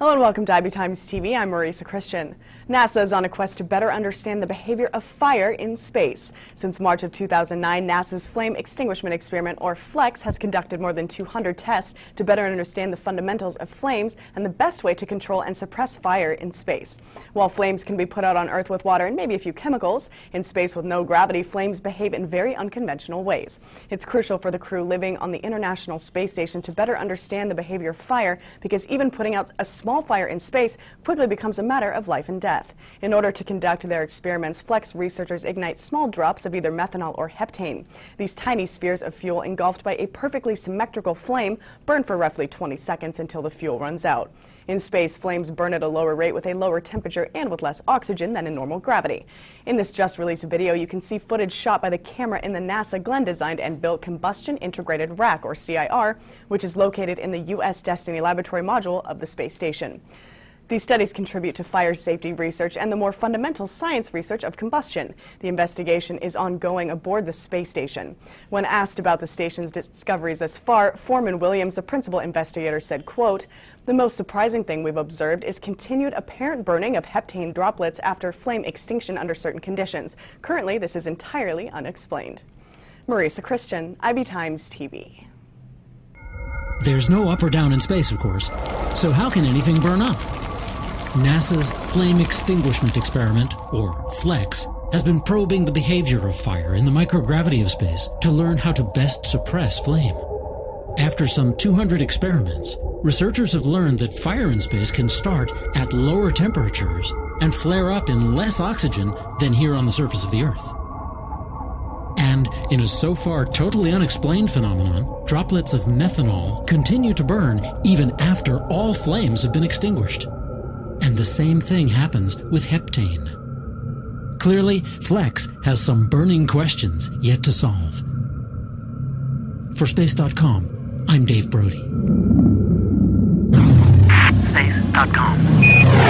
Hello and welcome to IB Times TV. I'm Marisa Christian. NASA is on a quest to better understand the behavior of fire in space. Since March of 2009, NASA's Flame Extinguishment Experiment, or FLEX, has conducted more than 200 tests to better understand the fundamentals of flames and the best way to control and suppress fire in space. While flames can be put out on Earth with water and maybe a few chemicals, in space with no gravity, flames behave in very unconventional ways. It's crucial for the crew living on the International Space Station to better understand the behavior of fire because even putting out a small fire in space quickly becomes a matter of life and death. In order to conduct their experiments, Flex researchers ignite small drops of either methanol or heptane. These tiny spheres of fuel engulfed by a perfectly symmetrical flame burn for roughly 20 seconds until the fuel runs out. In space, flames burn at a lower rate with a lower temperature and with less oxygen than in normal gravity. In this just released video, you can see footage shot by the camera in the NASA Glenn designed and built Combustion Integrated Rack, or CIR, which is located in the U.S. Destiny Laboratory module of the space station. These studies contribute to fire safety research and the more fundamental science research of combustion. The investigation is ongoing aboard the space station. When asked about the station's discoveries thus far, Forman Williams, the principal investigator, said, quote, the most surprising thing we've observed is continued apparent burning of heptane droplets after flame extinction under certain conditions. Currently, this is entirely unexplained. Marisa Christian, IB Times TV. There's no up or down in space, of course. So how can anything burn up? NASA's Flame Extinguishment Experiment, or FLEX, has been probing the behavior of fire in the microgravity of space to learn how to best suppress flame. After some 200 experiments, researchers have learned that fire in space can start at lower temperatures and flare up in less oxygen than here on the surface of the Earth. And in a so far totally unexplained phenomenon, droplets of methanol continue to burn even after all flames have been extinguished. And the same thing happens with heptane. Clearly, Flex has some burning questions yet to solve. For Space.com, I'm Dave Brody. Space.com.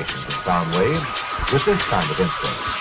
combinations of sound waves with this kind of instrument.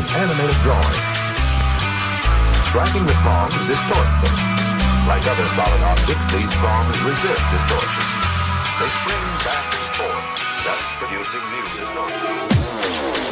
As animated drawings. Striking the prongs distorts them. Like other solid objects, these prongs resist distortion. They spring back and forth, thus producing new distortion.